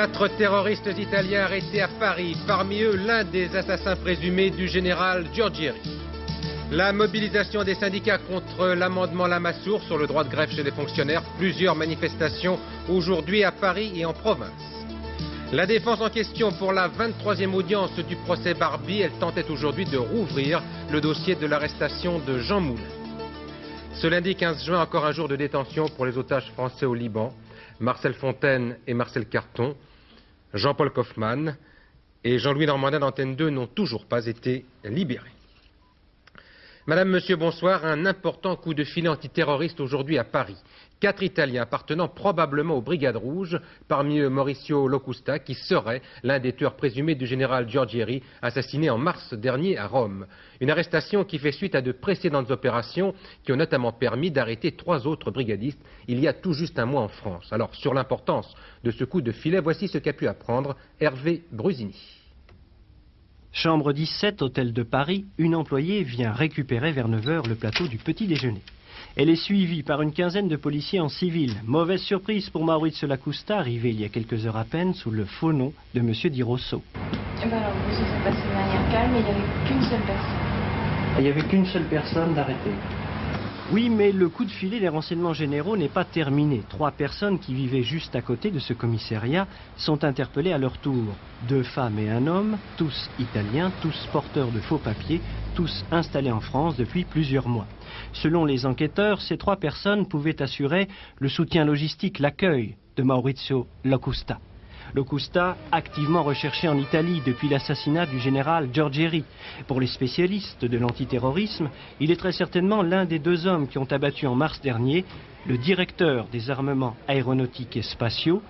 Quatre terroristes italiens arrêtés à Paris, parmi eux l'un des assassins présumés du général Giorgieri. La mobilisation des syndicats contre l'amendement Lamassoure sur le droit de grève chez les fonctionnaires, plusieurs manifestations aujourd'hui à Paris et en province. La défense en question pour la 23e audience du procès Barbie, elle tentait aujourd'hui de rouvrir le dossier de l'arrestation de Jean Moulin. Ce lundi 15 juin, encore un jour de détention pour les otages français au Liban. Marcel Fontaine et Marcel Carton, Jean-Paul Kaufmann et Jean-Louis Normandin d'Antenne 2 n'ont toujours pas été libérés. Madame, Monsieur, bonsoir. Un important coup de filet antiterroriste aujourd'hui à Paris. Quatre Italiens appartenant probablement aux Brigades Rouges, parmi eux Mauricio Locusta, qui serait l'un des tueurs présumés du général Giorgieri, assassiné en mars dernier à Rome. Une arrestation qui fait suite à de précédentes opérations qui ont notamment permis d'arrêter trois autres brigadistes il y a tout juste un mois en France. Alors, sur l'importance de ce coup de filet, voici ce qu'a pu apprendre Hervé Brusini. Chambre 17, hôtel de Paris, une employée vient récupérer vers 9h le plateau du petit déjeuner. Elle est suivie par une quinzaine de policiers en civil. Mauvaise surprise pour Maurizio Lacusta, arrivé il y a quelques heures à peine sous le faux nom de M. Di Rosso. Eh ben alors, ça s'est passé de manière calme et il n'y avait qu'une seule personne. Il n'y avait qu'une seule personne d'arrêtée. Oui, mais le coup de filet des renseignements généraux n'est pas terminé. Trois personnes qui vivaient juste à côté de ce commissariat sont interpellées à leur tour. Deux femmes et un homme, tous italiens, tous porteurs de faux papiers, tous installés en France depuis plusieurs mois. Selon les enquêteurs, ces trois personnes pouvaient assurer le soutien logistique, l'accueil de Maurizio Locusta. Locusta, activement recherché en Italie depuis l'assassinat du général Giorgieri. Pour les spécialistes de l'antiterrorisme, il est très certainement l'un des deux hommes qui ont abattu en mars dernier le directeur des armements aéronautiques et spatiaux,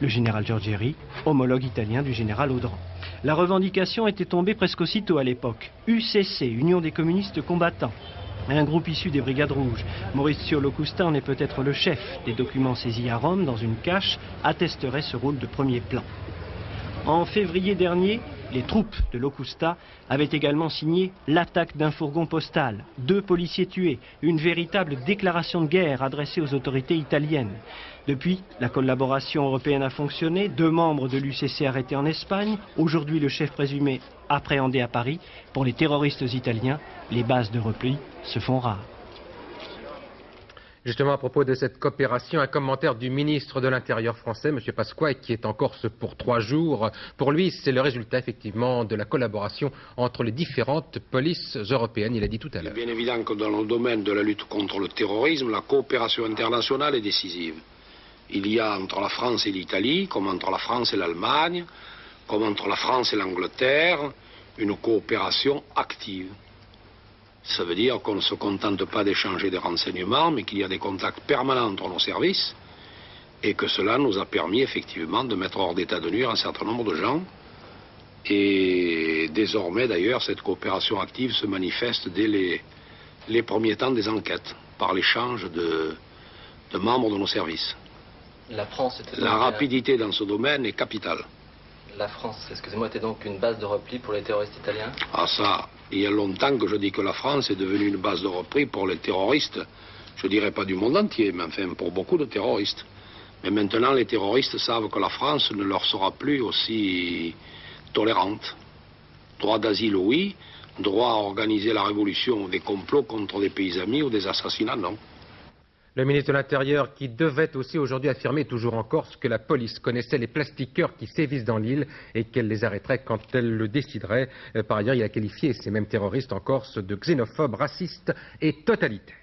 le général Giorgieri, homologue italien du général Audran. La revendication était tombée presque aussitôt à l'époque. UCC, Union des communistes combattants, un groupe issu des Brigades Rouges. Mauricio Locusta en est peut-être le chef. Des documents saisis à Rome dans une cache attesteraient ce rôle de premier plan. En février dernier, les troupes de Locusta avaient également signé l'attaque d'un fourgon postal. Deux policiers tués, une véritable déclaration de guerre adressée aux autorités italiennes. Depuis, la collaboration européenne a fonctionné, deux membres de l'UCC arrêtés en Espagne, aujourd'hui le chef présumé appréhendé à Paris. Pour les terroristes italiens, les bases de repli se font rares. Justement, à propos de cette coopération, un commentaire du ministre de l'Intérieur français, M. Pasqua, qui est en Corse pour trois jours. Pour lui, c'est le résultat, effectivement, de la collaboration entre les différentes polices européennes. Il a dit tout à l'heure. Bien évident que dans le domaine de la lutte contre le terrorisme, la coopération internationale est décisive. Il y a entre la France et l'Italie, comme entre la France et l'Allemagne, comme entre la France et l'Angleterre, une coopération active. Ça veut dire qu'on ne se contente pas d'échanger des renseignements, mais qu'il y a des contacts permanents entre nos services, et que cela nous a permis effectivement de mettre hors d'état de nuire un certain nombre de gens. Et désormais, d'ailleurs, cette coopération active se manifeste dès les, les premiers temps des enquêtes, par l'échange de, de membres de nos services. La France était La donc, rapidité dans ce domaine est capitale. euh, La France, excusez-moi, était donc une base de repli pour les terroristes italiens? Ah ça, il y a longtemps que je dis que la France est devenue une base de repris pour les terroristes. Je dirais pas du monde entier, mais enfin pour beaucoup de terroristes. Mais maintenant, les terroristes savent que la France ne leur sera plus aussi tolérante. Droit d'asile, oui. Droit à organiser la révolution ou des complots contre des pays amis ou des assassinats, non. Le ministre de l'Intérieur qui devait aussi aujourd'hui affirmer toujours en Corse que la police connaissait les plastiqueurs qui sévissent dans l'île et qu'elle les arrêterait quand elle le déciderait. Euh, Par ailleurs, il a qualifié ces mêmes terroristes en Corse de xénophobes, racistes et totalitaires.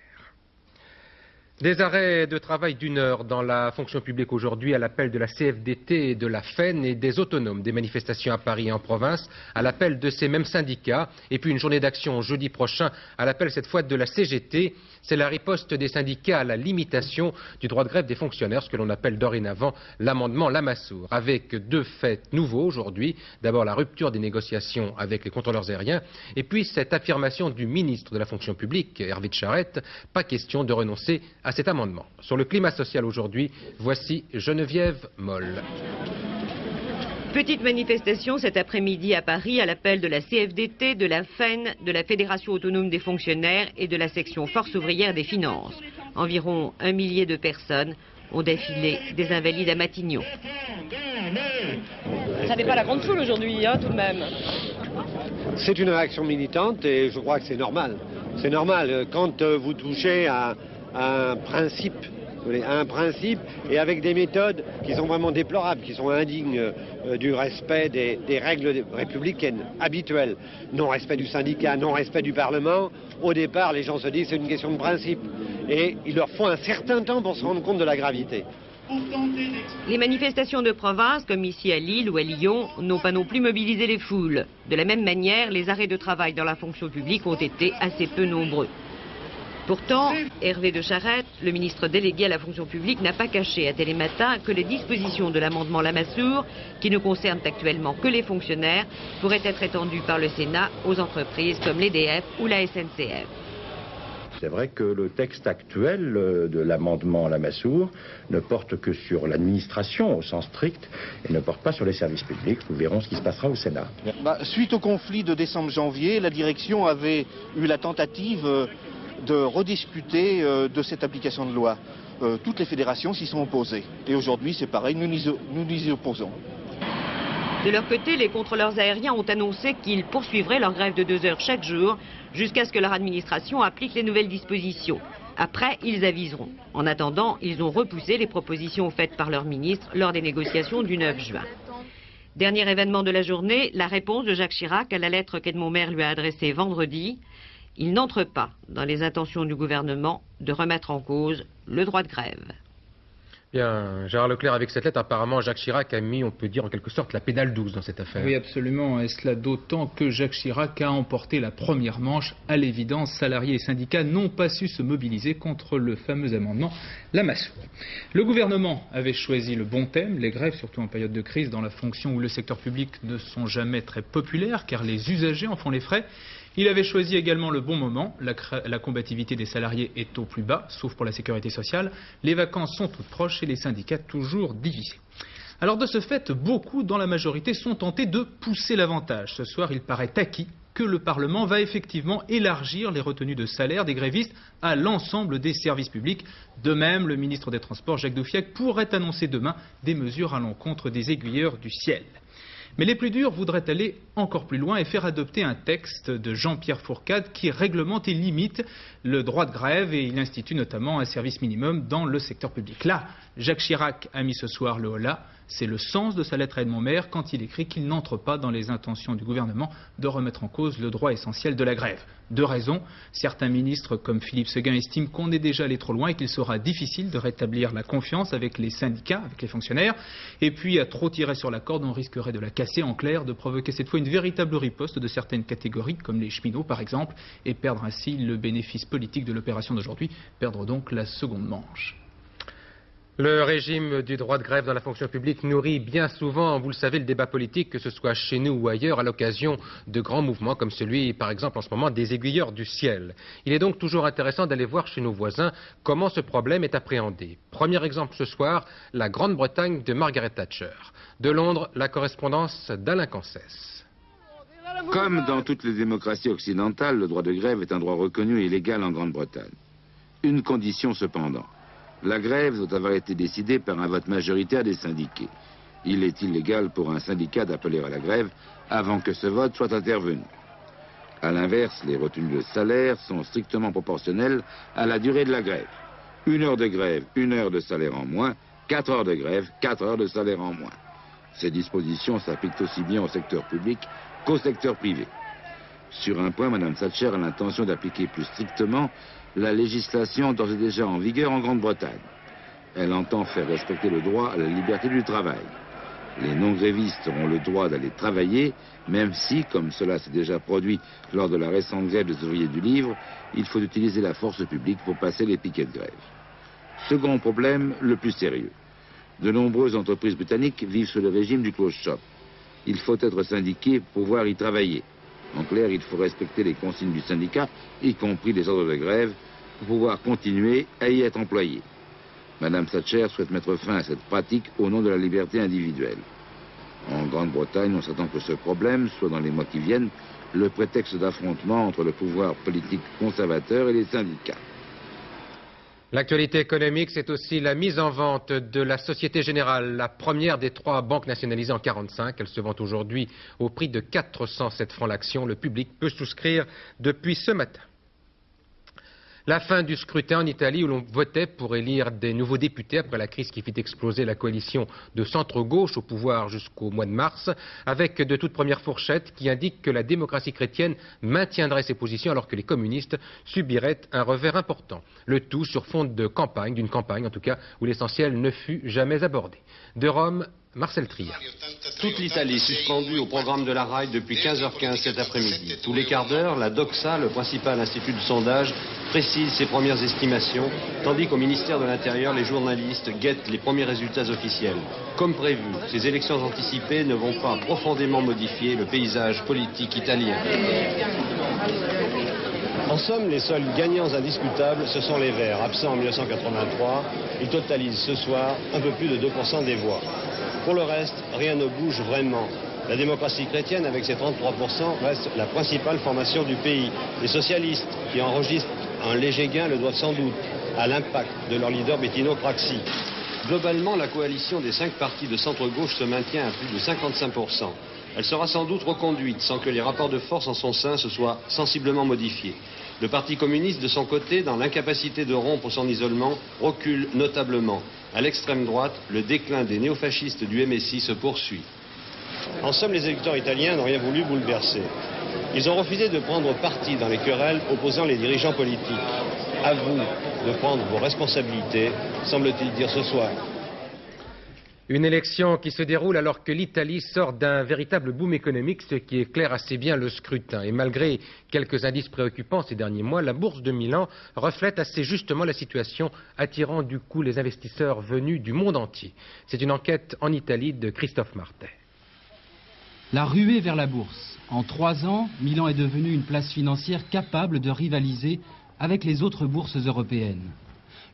Des arrêts de travail d'une heure dans la fonction publique aujourd'hui à l'appel de la CFDT et de la FEN et des autonomes, des manifestations à Paris et en province à l'appel de ces mêmes syndicats et puis une journée d'action jeudi prochain à l'appel cette fois de la CGT. C'est la riposte des syndicats à la limitation du droit de grève des fonctionnaires, ce que l'on appelle dorénavant l'amendement Lamassoure, avec deux faits nouveaux aujourd'hui. D'abord la rupture des négociations avec les contrôleurs aériens et puis cette affirmation du ministre de la fonction publique, Hervé de Charette, pas question de renoncer à cet amendement. Sur le climat social aujourd'hui, voici Geneviève Moll. Petite manifestation cet après-midi à Paris à l'appel de la CFDT, de la FEN, de la Fédération autonome des fonctionnaires et de la section Force ouvrière des finances. Environ un millier de personnes ont défilé des Invalides à Matignon. Ça n'est pas la grande foule aujourd'hui, hein, tout de même. C'est une réaction militante et je crois que c'est normal. C'est normal. Quand euh, vous touchez à, un principe, à un principe et avec des méthodes qui sont vraiment déplorables, qui sont indignes euh, du respect des, des, règles républicaines habituelles. Non-respect du syndicat, non-respect du Parlement. Au départ, les gens se disent c'est une question de principe. Et il leur faut un certain temps pour se rendre compte de la gravité. Les manifestations de province, comme ici à Lille ou à Lyon, n'ont pas non plus mobilisé les foules. De la même manière, les arrêts de travail dans la fonction publique ont été assez peu nombreux. Pourtant, Hervé de Charette, le ministre délégué à la fonction publique, n'a pas caché à Télématin que les dispositions de l'amendement Lamassoure, qui ne concernent actuellement que les fonctionnaires, pourraient être étendues par le Sénat aux entreprises comme l'EDF ou la SNCF. C'est vrai que le texte actuel euh, de l'amendement Lamassoure ne porte que sur l'administration au sens strict et ne porte pas sur les services publics. Nous verrons ce qui se passera au Sénat. Bah, suite au conflit de décembre-janvier, la direction avait eu la tentative euh, de rediscuter euh, de cette application de loi. toutes les fédérations s'y sont opposées. Et aujourd'hui, c'est pareil, nous nous y opposons. De leur côté, les contrôleurs aériens ont annoncé qu'ils poursuivraient leur grève de deux heures chaque jour jusqu'à ce que leur administration applique les nouvelles dispositions. Après, ils aviseront. En attendant, ils ont repoussé les propositions faites par leur ministre lors des négociations du 9 juin. Dernier événement de la journée, la réponse de Jacques Chirac à la lettre qu'Edmond Maire lui a adressée vendredi. Il n'entre pas dans les intentions du gouvernement de remettre en cause le droit de grève. Bien, Gérard Leclerc, avec cette lettre, apparemment, Jacques Chirac a mis, on peut dire en quelque sorte, la pédale douce dans cette affaire. Oui, absolument. Et cela d'autant que Jacques Chirac a emporté la première manche. À l'évidence, salariés et syndicats n'ont pas su se mobiliser contre le fameux amendement Lamassoure. Le gouvernement avait choisi le bon thème, les grèves, surtout en période de crise, dans la fonction où le secteur public ne sont jamais très populaires, car les usagers en font les frais. Il avait choisi également le bon moment. La, combativité des salariés est au plus bas, sauf pour la sécurité sociale. Les vacances sont toutes proches et les syndicats toujours divisés. Alors de ce fait, beaucoup dans la majorité sont tentés de pousser l'avantage. Ce soir, il paraît acquis que le Parlement va effectivement élargir les retenues de salaire des grévistes à l'ensemble des services publics. De même, le ministre des Transports, Jacques Doufiac, pourrait annoncer demain des mesures à l'encontre des aiguilleurs du ciel. Mais les plus durs voudraient aller encore plus loin et faire adopter un texte de Jean-Pierre Fourcade qui réglemente et limite le droit de grève et il institue notamment un service minimum dans le secteur public. Là, Jacques Chirac a mis ce soir le holà. C'est le sens de sa lettre à Edmond Maire quand il écrit qu'il n'entre pas dans les intentions du gouvernement de remettre en cause le droit essentiel de la grève. Deux raisons. Certains ministres, comme Philippe Seguin, estiment qu'on est déjà allé trop loin et qu'il sera difficile de rétablir la confiance avec les syndicats, avec les fonctionnaires. Et puis, à trop tirer sur la corde, on risquerait de la casser en clair, de provoquer cette fois une véritable riposte de certaines catégories, comme les cheminots par exemple, et perdre ainsi le bénéfice politique de l'opération d'aujourd'hui, perdre donc la seconde manche. Le régime du droit de grève dans la fonction publique nourrit bien souvent, vous le savez, le débat politique, que ce soit chez nous ou ailleurs, à l'occasion de grands mouvements comme celui, par exemple, en ce moment, des aiguilleurs du ciel. Il est donc toujours intéressant d'aller voir chez nos voisins comment ce problème est appréhendé. Premier exemple ce soir, la Grande-Bretagne de Margaret Thatcher. De Londres, la correspondance d'Alain Cancès. Comme dans toutes les démocraties occidentales, le droit de grève est un droit reconnu et légal en Grande-Bretagne. Une condition cependant la grève doit avoir été décidée par un vote majoritaire des syndiqués. Il est illégal pour un syndicat d'appeler à la grève avant que ce vote soit intervenu. A l'inverse, les retenues de salaire sont strictement proportionnelles à la durée de la grève. Une heure de grève, une heure de salaire en moins, quatre heures de grève, quatre heures de salaire en moins. Ces dispositions s'appliquent aussi bien au secteur public qu'au secteur privé. Sur un point, Mme Thatcher a l'intention d'appliquer plus strictement la législation d'ores et déjà en vigueur en Grande-Bretagne. Elle entend faire respecter le droit à la liberté du travail. Les non-grévistes auront le droit d'aller travailler, même si, comme cela s'est déjà produit lors de la récente grève des ouvriers du livre, il faut utiliser la force publique pour passer les piquets de grève. Second problème, le plus sérieux. De nombreuses entreprises britanniques vivent sous le régime du close shop. Il faut être syndiqué pour pouvoir y travailler. En clair, il faut respecter les consignes du syndicat, y compris les ordres de grève, pour pouvoir continuer à y être employé. Madame Thatcher souhaite mettre fin à cette pratique au nom de la liberté individuelle. En Grande-Bretagne, on s'attend que ce problème soit dans les mois qui viennent le prétexte d'affrontement entre le pouvoir politique conservateur et les syndicats. L'actualité économique, c'est aussi la mise en vente de la Société Générale, la première des trois banques nationalisées en 1945. Elle se vend aujourd'hui au prix de 407 francs l'action. Le public peut souscrire depuis ce matin. La fin du scrutin en Italie où l'on votait pour élire des nouveaux députés après la crise qui fit exploser la coalition de centre-gauche au pouvoir jusqu'au mois de mars, avec de toutes premières fourchettes qui indiquent que la démocratie chrétienne maintiendrait ses positions alors que les communistes subiraient un revers important. Le tout sur fond de campagne, d'une campagne en tout cas, où l'essentiel ne fut jamais abordé. De Rome, Marcel Trier. Toute l'Italie suspendue au programme de la RAI depuis 15h15 cet après-midi. Tous les quarts d'heure, la Doxa, le principal institut de sondage, précise ses premières estimations, tandis qu'au ministère de l'Intérieur, les journalistes guettent les premiers résultats officiels. Comme prévu, ces élections anticipées ne vont pas profondément modifier le paysage politique italien. En somme, les seuls gagnants indiscutables, ce sont les Verts, absents en 1983. Ils totalisent ce soir un peu plus de 2% des voix. Pour le reste, rien ne bouge vraiment. La démocratie chrétienne, avec ses 33%, reste la principale formation du pays. Les socialistes, qui enregistrent un léger gain, le doivent sans doute à l'impact de leur leader Bettino Craxi. Globalement, la coalition des cinq partis de centre-gauche se maintient à plus de 55%. Elle sera sans doute reconduite sans que les rapports de force en son sein se soient sensiblement modifiés. Le Parti communiste, de son côté, dans l'incapacité de rompre son isolement, recule notablement. À l'extrême droite, le déclin des néofascistes du MSI se poursuit. En somme, les électeurs italiens n'ont rien voulu bouleverser. Ils ont refusé de prendre parti dans les querelles opposant les dirigeants politiques. À vous de prendre vos responsabilités, semble-t-il dire ce soir. Une élection qui se déroule alors que l'Italie sort d'un véritable boom économique, ce qui éclaire assez bien le scrutin. Et malgré quelques indices préoccupants ces derniers mois, la bourse de Milan reflète assez justement la situation, attirant du coup les investisseurs venus du monde entier. C'est une enquête en Italie de Christophe Martet. La ruée vers la bourse. En trois ans, Milan est devenu une place financière capable de rivaliser avec les autres bourses européennes.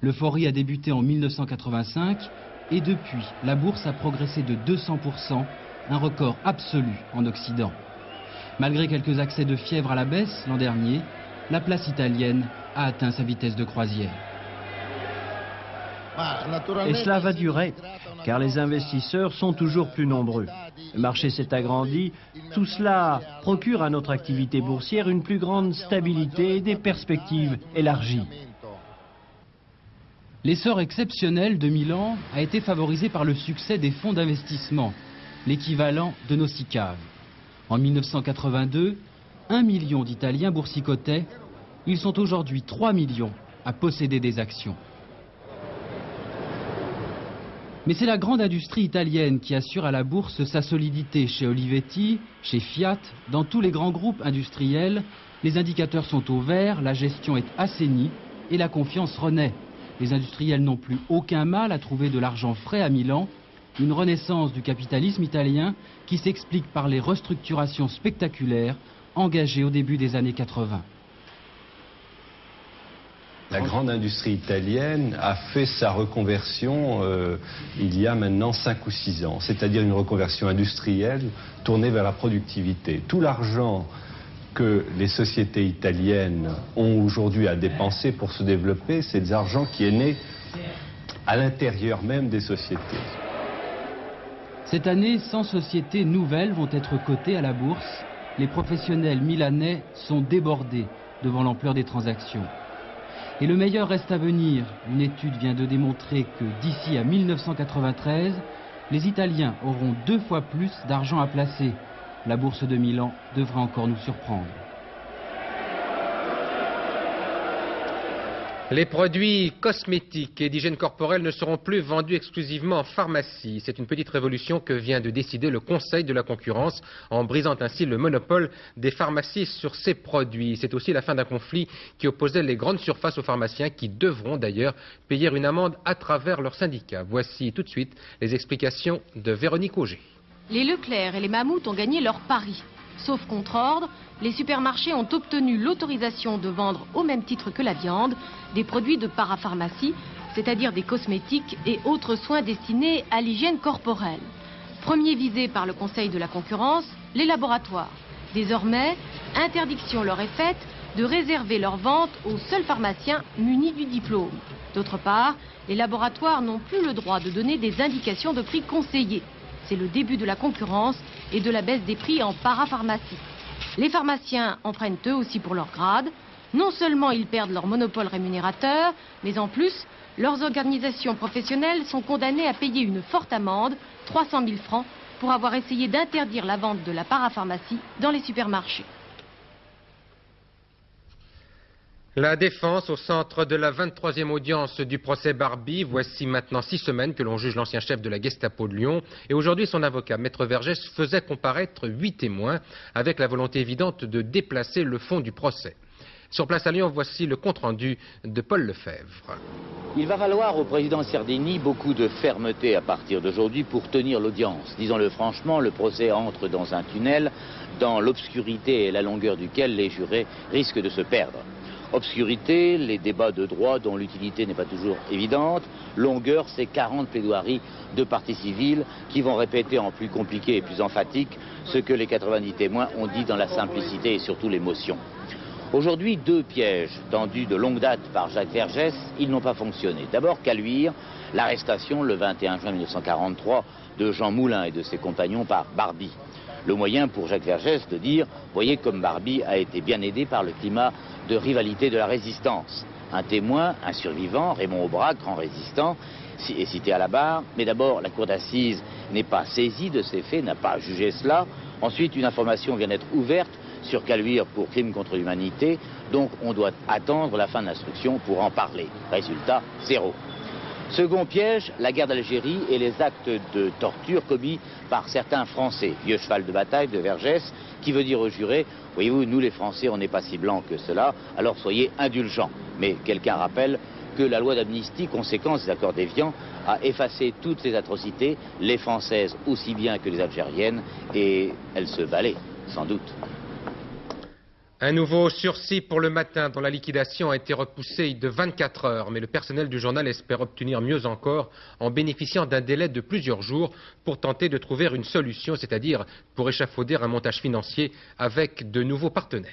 L'euphorie a débuté en 1985 et depuis, la bourse a progressé de 200%, un record absolu en Occident. Malgré quelques accès de fièvre à la baisse l'an dernier, la place italienne a atteint sa vitesse de croisière. Et cela va durer, car les investisseurs sont toujours plus nombreux. Le marché s'est agrandi, tout cela procure à notre activité boursière une plus grande stabilité et des perspectives élargies. L'essor exceptionnel de Milan a été favorisé par le succès des fonds d'investissement, l'équivalent de nos SICAV. En 1982, 1 million d'Italiens boursicotaient, ils sont aujourd'hui 3 millions à posséder des actions. Mais c'est la grande industrie italienne qui assure à la bourse sa solidité chez Olivetti, chez Fiat, dans tous les grands groupes industriels. Les indicateurs sont au vert, la gestion est assainie et la confiance renaît. Les industriels n'ont plus aucun mal à trouver de l'argent frais à Milan, une renaissance du capitalisme italien qui s'explique par les restructurations spectaculaires engagées au début des années 80. La grande industrie italienne a fait sa reconversion euh, il y a maintenant 5 ou 6 ans, c'est-à-dire une reconversion industrielle tournée vers la productivité. Tout l'argent que les sociétés italiennes ont aujourd'hui à dépenser pour se développer, c'est de l'argent qui est né à l'intérieur même des sociétés. Cette année, 100 sociétés nouvelles vont être cotées à la bourse. Les professionnels milanais sont débordés devant l'ampleur des transactions. Et le meilleur reste à venir. Une étude vient de démontrer que d'ici à 1993, les Italiens auront deux fois plus d'argent à placer. La bourse de Milan devra encore nous surprendre. Les produits cosmétiques et d'hygiène corporelle ne seront plus vendus exclusivement en pharmacie. C'est une petite révolution que vient de décider le Conseil de la concurrence en brisant ainsi le monopole des pharmacies sur ces produits. C'est aussi la fin d'un conflit qui opposait les grandes surfaces aux pharmaciens qui devront d'ailleurs payer une amende à travers leurs syndicats. Voici tout de suite les explications de Véronique Auger. Les Leclerc et les Mammouth ont gagné leur pari. Sauf contre ordre, les supermarchés ont obtenu l'autorisation de vendre au même titre que la viande des produits de parapharmacie, c'est-à-dire des cosmétiques et autres soins destinés à l'hygiène corporelle. Premier visé par le Conseil de la concurrence, les laboratoires. Désormais, interdiction leur est faite de réserver leur vente aux seuls pharmaciens munis du diplôme. D'autre part, les laboratoires n'ont plus le droit de donner des indications de prix conseillées. C'est le début de la concurrence et de la baisse des prix en parapharmacie. Les pharmaciens en prennent eux aussi pour leur grade. Non seulement ils perdent leur monopole rémunérateur, mais en plus, leurs organisations professionnelles sont condamnées à payer une forte amende, 300 000 francs, pour avoir essayé d'interdire la vente de la parapharmacie dans les supermarchés. La défense au centre de la 23e audience du procès Barbie. Voici maintenant six semaines que l'on juge l'ancien chef de la Gestapo de Lyon. Et aujourd'hui, son avocat, Maître Vergès, faisait comparaître huit témoins avec la volonté évidente de déplacer le fond du procès. Sur place à Lyon, voici le compte-rendu de Paul Lefebvre. Il va falloir au président Sardini beaucoup de fermeté à partir d'aujourd'hui pour tenir l'audience. Disons-le franchement, le procès entre dans un tunnel dans l'obscurité et la longueur duquel les jurés risquent de se perdre. Obscurité, les débats de droit dont l'utilité n'est pas toujours évidente. Longueur, c'est 40 plaidoiries de parties civiles qui vont répéter en plus compliqué et plus emphatique ce que les 90 témoins ont dit dans la simplicité et surtout l'émotion. Aujourd'hui, deux pièges tendus de longue date par Jacques Vergès, ils n'ont pas fonctionné. D'abord, Caluire, l'arrestation le 21 juin 1943 de Jean Moulin et de ses compagnons par Barbie. Le moyen pour Jacques Vergès de dire, voyez comme Barbie a été bien aidé par le climat de rivalité de la résistance. Un témoin, un survivant, Raymond Aubrac, grand résistant, est cité à la barre, mais d'abord la cour d'assises n'est pas saisie de ces faits, n'a pas jugé cela. Ensuite, une information vient d'être ouverte sur Caluire pour crime contre l'humanité, donc on doit attendre la fin de l'instruction pour en parler. Résultat, zéro. Second piège, la guerre d'Algérie et les actes de torture commis par certains Français. Vieux cheval de bataille de Vergès, qui veut dire aux jurés, voyez-vous, nous les Français, on n'est pas si blancs que cela, alors soyez indulgents. Mais quelqu'un rappelle que la loi d'amnistie, conséquence des accords d'Évian, a effacé toutes ces atrocités, les françaises aussi bien que les algériennes, et elles se valaient, sans doute. Un nouveau sursis pour le matin dont la liquidation a été repoussée de 24 heures, mais le personnel du journal espère obtenir mieux encore en bénéficiant d'un délai de plusieurs jours pour tenter de trouver une solution, c'est-à-dire pour échafauder un montage financier avec de nouveaux partenaires.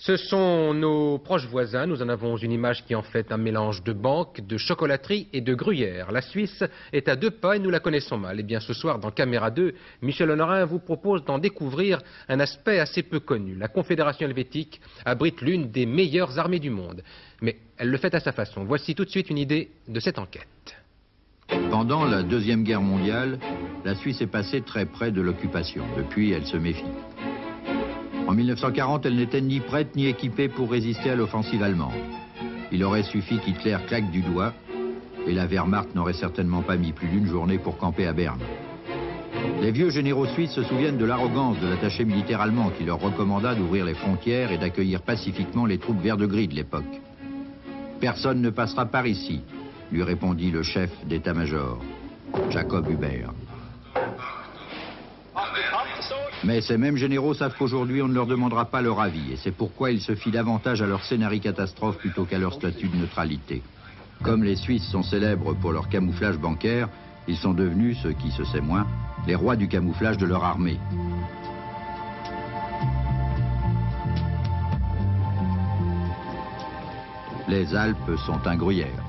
Ce sont nos proches voisins. Nous en avons une image qui en fait un mélange de banque, de chocolaterie et de gruyère. La Suisse est à deux pas et nous la connaissons mal. Et eh bien ce soir, dans Caméra 2, Michel Honorin vous propose d'en découvrir un aspect assez peu connu. La Confédération helvétique abrite l'une des meilleures armées du monde. Mais elle le fait à sa façon. Voici tout de suite une idée de cette enquête. Pendant la Deuxième Guerre mondiale, la Suisse est passée très près de l'occupation. Depuis, elle se méfie. En 1940, elle n'était ni prête ni équipée pour résister à l'offensive allemande. Il aurait suffi qu'Hitler claque du doigt et la Wehrmacht n'aurait certainement pas mis plus d'une journée pour camper à Berne. Les vieux généraux suisses se souviennent de l'arrogance de l'attaché militaire allemand qui leur recommanda d'ouvrir les frontières et d'accueillir pacifiquement les troupes vert de gris de l'époque. Personne ne passera par ici, lui répondit le chef d'état-major, Jacob Hubert. Mais ces mêmes généraux savent qu'aujourd'hui, on ne leur demandera pas leur avis, et c'est pourquoi ils se fient davantage à leur scénario catastrophe plutôt qu'à leur statut de neutralité. Comme les Suisses sont célèbres pour leur camouflage bancaire, ils sont devenus, ce qui se sait moins, les rois du camouflage de leur armée. Les Alpes sont un gruyère,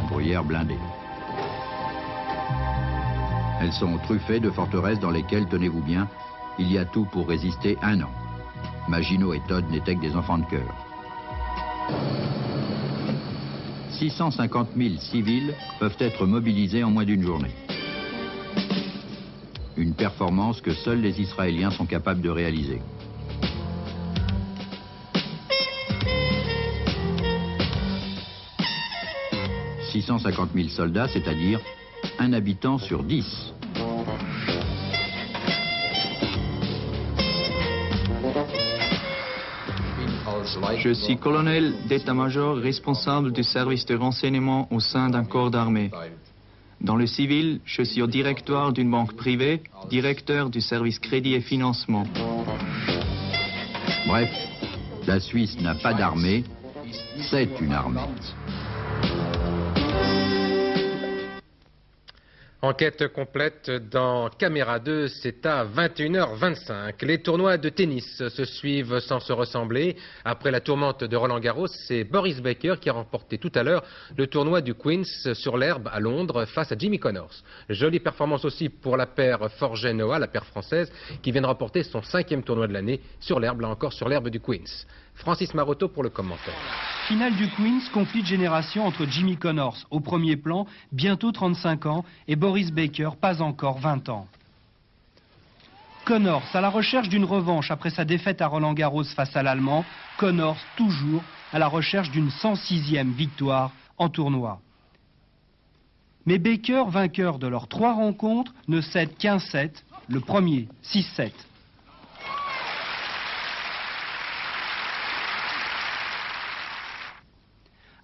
un gruyère blindé. Elles sont truffées de forteresses dans lesquelles, tenez-vous bien, il y a tout pour résister un an. Maginot et Todd n'étaient que des enfants de cœur. 650 000 civils peuvent être mobilisés en moins d'une journée. Une performance que seuls les Israéliens sont capables de réaliser. « 650 000 soldats, c'est-à-dire un habitant sur 10. Je suis colonel d'état-major responsable du service de renseignement au sein d'un corps d'armée. Dans le civil, je suis au directoire d'une banque privée, directeur du service crédit et financement. Bref, la Suisse n'a pas d'armée, c'est une armée. Enquête complète dans Caméra 2, c'est à 21h25. Les tournois de tennis se suivent sans se ressembler. Après la tourmente de Roland Garros, c'est Boris Baker qui a remporté tout à l'heure le tournoi du Queens sur l'herbe à Londres face à Jimmy Connors. Jolie performance aussi pour la paire Forget-Noah, la paire française, qui vient de remporter son cinquième tournoi de l'année sur l'herbe, là encore sur l'herbe du Queens. Francis Maroto pour le commentaire. Finale du Queens, conflit de génération entre Jimmy Connors, au premier plan, bientôt 35 ans, et Boris Baker, pas encore 20 ans. Connors, à la recherche d'une revanche après sa défaite à Roland Garros face à l'Allemand, Connors, toujours à la recherche d'une 106e victoire en tournoi. Mais Baker, vainqueur de leurs trois rencontres, ne cède qu'un set, le premier, 6-7.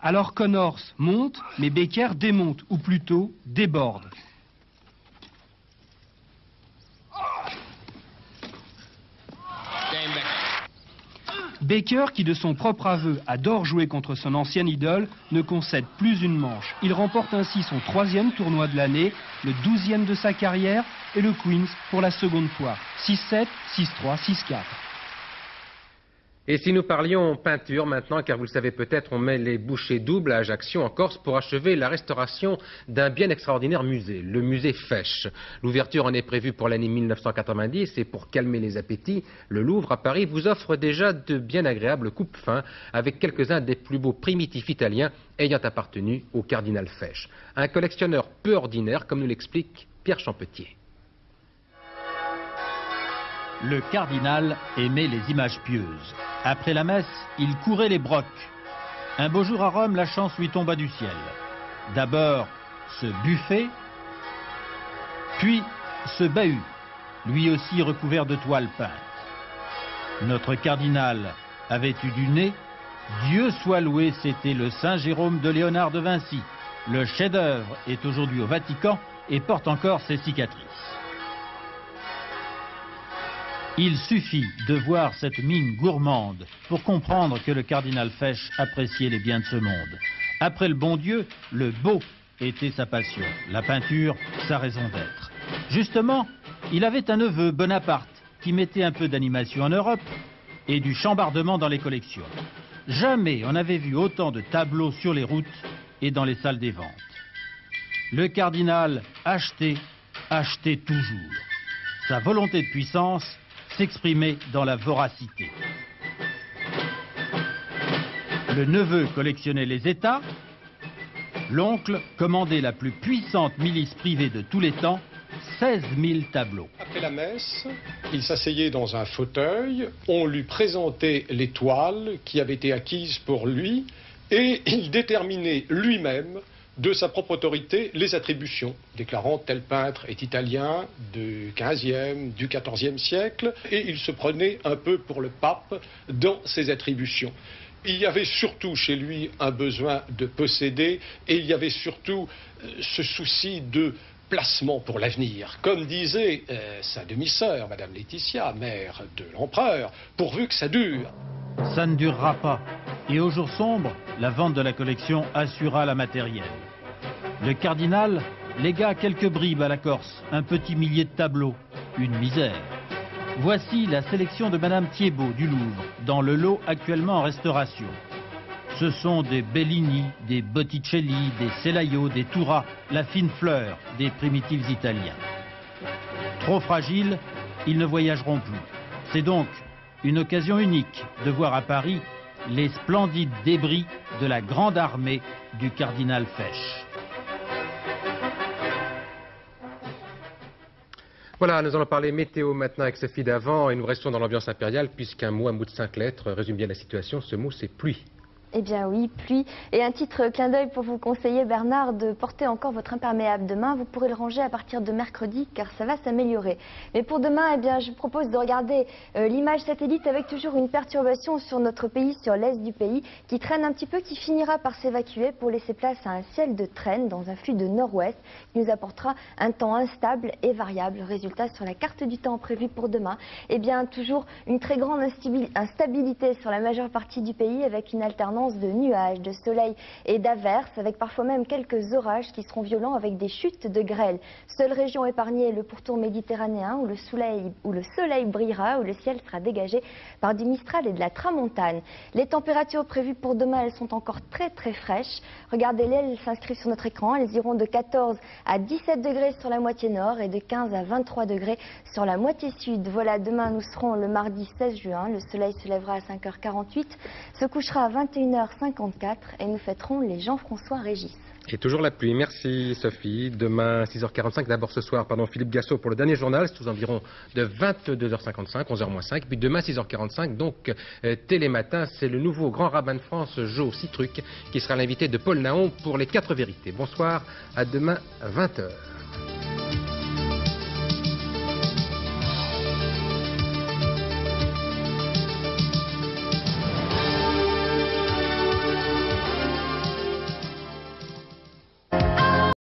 Alors Connors monte, mais Becker démonte, ou plutôt déborde. Baker, qui de son propre aveu adore jouer contre son ancienne idole, ne concède plus une manche. Il remporte ainsi son troisième tournoi de l'année, le douzième de sa carrière, et le Queens pour la seconde fois. 6-7, 6-3, 6-4. Et si nous parlions peinture maintenant, car vous le savez peut-être, on met les bouchées doubles à Ajaccio en Corse pour achever la restauration d'un bien extraordinaire musée, le musée Fèche. L'ouverture en est prévue pour l'année 1990 et pour calmer les appétits, le Louvre à Paris vous offre déjà de bien agréables coupes fins avec quelques-uns des plus beaux primitifs italiens ayant appartenu au cardinal Fèche. Un collectionneur peu ordinaire, comme nous l'explique Pierre Champetier. Le cardinal aimait les images pieuses. Après la messe, il courait les brocs. Un beau jour à Rome, la chance lui tomba du ciel. D'abord ce buffet, puis ce bahut, lui aussi recouvert de toiles peintes. Notre cardinal avait eu du nez. Dieu soit loué, c'était le Saint Jérôme de Léonard de Vinci. Le chef-d'œuvre est aujourd'hui au Vatican et porte encore ses cicatrices. Il suffit de voir cette mine gourmande pour comprendre que le cardinal Fesch appréciait les biens de ce monde. Après le bon Dieu, le beau était sa passion, la peinture, sa raison d'être. Justement, il avait un neveu, Bonaparte, qui mettait un peu d'animation en Europe et du chambardement dans les collections. Jamais on n'avait vu autant de tableaux sur les routes et dans les salles des ventes. Le cardinal achetait, achetait toujours. Sa volonté de puissance s'exprimer dans la voracité. Le neveu collectionnait les États, l'oncle commandait la plus puissante milice privée de tous les temps, 16 000 tableaux. Après la messe, il s'asseyait dans un fauteuil, on lui présentait les toiles qui avaient été acquises pour lui, et il déterminait lui-même de sa propre autorité les attributions, déclarant tel peintre est italien du XVe, du XIVe siècle, et il se prenait un peu pour le pape dans ses attributions. Il y avait surtout chez lui un besoin de posséder, et il y avait surtout euh, ce souci de placement pour l'avenir. Comme disait euh, sa demi-sœur, Madame Laetitia, mère de l'empereur, pourvu que ça dure. Ça ne durera pas. Et au jour sombre, la vente de la collection assura la matérielle. Le cardinal légua quelques bribes à la Corse, un petit millier de tableaux, une misère. Voici la sélection de Madame Thiebaud du Louvre, dans le lot actuellement en restauration. Ce sont des Bellini, des Botticelli, des Celaio, des Toura, la fine fleur des primitifs italiens. Trop fragiles, ils ne voyageront plus. C'est donc une occasion unique de voir à Paris les splendides débris de la grande armée du cardinal Fesch. Voilà, nous allons parler météo maintenant avec Sophie d'avant et nous restons dans l'ambiance impériale puisqu'un mot, un mot de cinq lettres résume bien la situation. Ce mot, c'est pluie. Eh bien oui, pluie. Et un titre clin d'œil pour vous conseiller, Bernard, de porter encore votre imperméable demain. Vous pourrez le ranger à partir de mercredi, car ça va s'améliorer. Mais pour demain, eh bien, je vous propose de regarder euh, l'image satellite avec toujours une perturbation sur notre pays, sur l'est du pays, qui traîne un petit peu, qui finira par s'évacuer pour laisser place à un ciel de traîne dans un flux de nord-ouest, qui nous apportera un temps instable et variable. Résultat, sur la carte du temps prévue pour demain, eh bien, toujours une très grande instabilité sur la majeure partie du pays, avec une alternance de nuages, de soleil et d'averses, avec parfois même quelques orages qui seront violents avec des chutes de grêle. Seule région épargnée, le pourtour méditerranéen, où le, soleil, où le soleil brillera, où le ciel sera dégagé par du mistral et de la tramontane. Les températures prévues pour demain, elles sont encore très très fraîches. Regardez-les, elles s'inscrivent sur notre écran. Elles iront de 14 à 17 degrés sur la moitié nord et de 15 à 23 degrés sur la moitié sud. Voilà, demain nous serons le mardi 16 juin. Le soleil se lèvera à 5h48, se couchera à 21h54 et nous fêterons les Jean-François Régis. Et toujours la pluie. Merci Sophie. Demain 6h45, d'abord ce soir, pardon, Philippe Gassot pour le dernier journal, c'est aux environs de 22h55, 11h05. Puis demain 6h45, donc euh, Télématin, c'est le nouveau grand rabbin de France, Joe Citruc, qui sera l'invité de Paul Naon pour les quatre vérités. Bonsoir, à demain 20h.